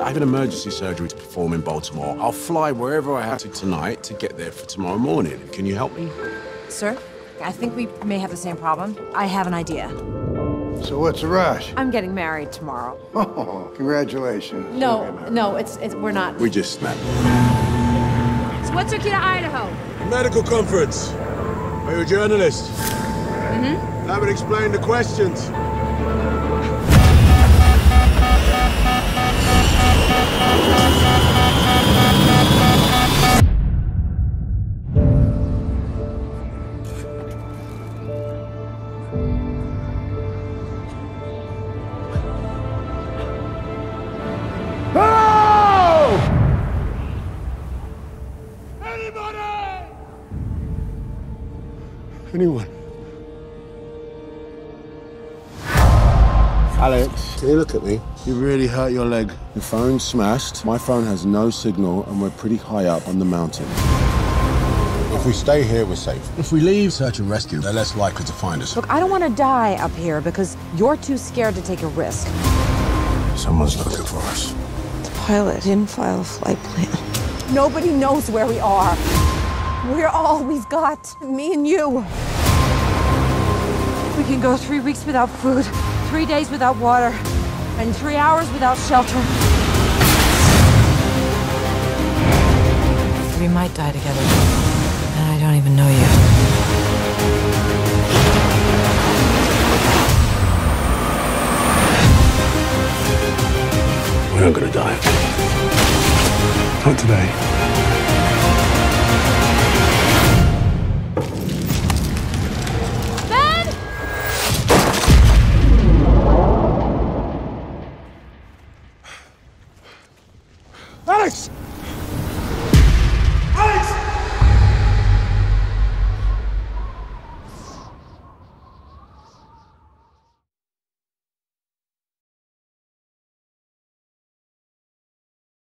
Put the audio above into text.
I have an emergency surgery to perform in Baltimore. I'll fly wherever I have to tonight to get there for tomorrow morning. Can you help me? Sir, I think we may have the same problem. I have an idea. So what's the rush? I'm getting married tomorrow. Oh, congratulations. No, no, it's, it's we're not. We just met. So what took you to Idaho? Medical conference. Are you a journalist? Mm-hmm. That would explain the questions. Anyone? Alex, can you look at me? You really hurt your leg. Your phone's smashed. My phone has no signal, and we're pretty high up on the mountain. If we stay here, we're safe. If we leave search and rescue, they're less likely to find us. Look, I don't want to die up here because you're too scared to take a risk. Someone's looking for us. The pilot didn't file a flight plan. Nobody knows where we are. We're all we've got, me and you. We can go three weeks without food, three days without water, and three hours without shelter. We might die together, and I don't even know you. We're not gonna die. Not today. Ben! Alex!